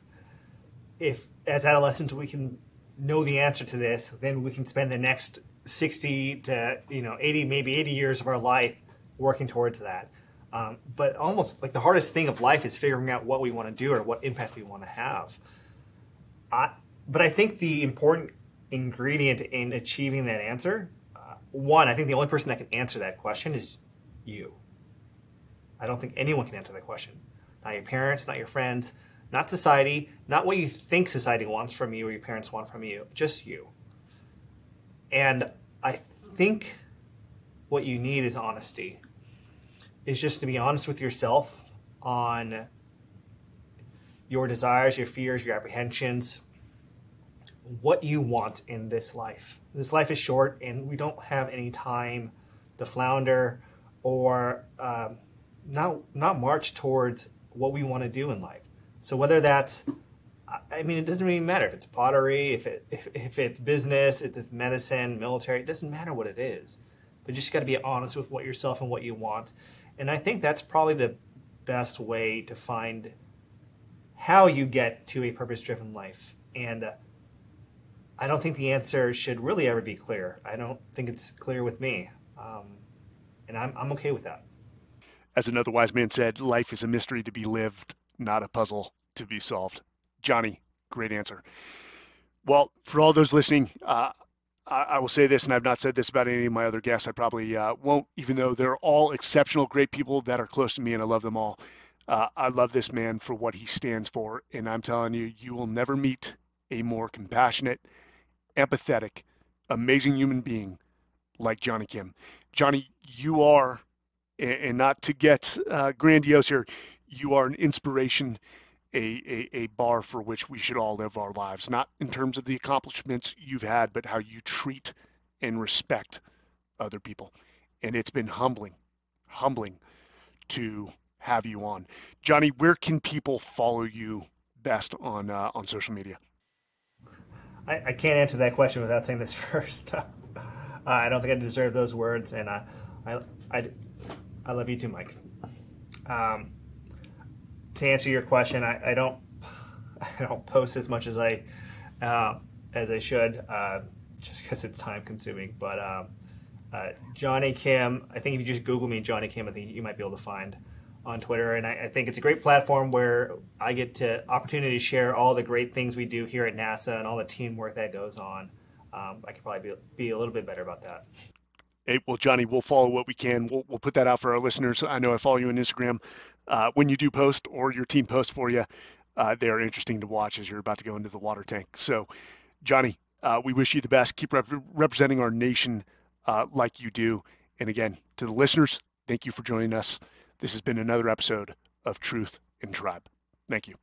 B: if as adolescents we can know the answer to this, then we can spend the next sixty to you know eighty, maybe eighty years of our life working towards that. Um, but almost like the hardest thing of life is figuring out what we want to do or what impact we want to have. I, but I think the important ingredient in achieving that answer, uh, one, I think the only person that can answer that question is you. I don't think anyone can answer that question. Not your parents, not your friends, not society, not what you think society wants from you or your parents want from you, just you. And I think what you need is honesty is just to be honest with yourself on your desires, your fears, your apprehensions, what you want in this life. This life is short, and we don't have any time to flounder or um, not not march towards what we want to do in life. So whether that's I mean, it doesn't really matter if it's pottery, if it if, if it's business, it's medicine, military. It doesn't matter what it is. but you just got to be honest with what yourself and what you want. And I think that's probably the best way to find how you get to a purpose driven life. And uh, I don't think the answer should really ever be clear. I don't think it's clear with me. Um, and I'm, I'm okay with that.
A: As another wise man said, life is a mystery to be lived, not a puzzle to be solved. Jonny, great answer. Well, for all those listening, uh, I, will say this, and I've not said this about any of my other guests. I probably uh, won't, even though they're all exceptional, great people that are close to me, and I love them all. Uh, I love this man for what he stands for, and I'm telling you, you will never meet a more compassionate, empathetic, amazing human being like Jonny Kim. Jonny, you are, and not to get uh, grandiose here, you are an inspiration, a, a, a bar for which we should all live our lives, not in terms of the accomplishments you've had, but how you treat and respect other people. And it's been humbling, humbling to have you on. Jonny, where can people follow you best on uh, on social media?
B: I, I, can't answer that question without saying this [LAUGHS] first. uh, I don't think I deserve those words, and I, I, I, I love you too, Mike. Um, to answer your question, I, I, don't, [LAUGHS] I don't post as much as I, uh, as I should, uh, just because it's time consuming. But um, uh, Jonny Kim, I think if you just Google me, Jonny Kim, I think you might be able to find on Twitter, and I, I, think it's a great platform where I get to opportunity to share all the great things we do here at NASA and all the teamwork that goes on. Um, I could probably be, be a little bit better about that.
A: Hey, well, Jonny, we'll follow what we can. We'll, we'll put that out for our listeners. I know I follow you on Instagram. Uh, when you do post or your team posts for you, uh, they are interesting to watch as you're about to go into the water tank. So, Jonny, uh, we wish you the best. Keep rep- representing our nation uh, like you do. And again, to the listeners, thank you for joining us. This has been another episode of Truth in Tribe. Thank you.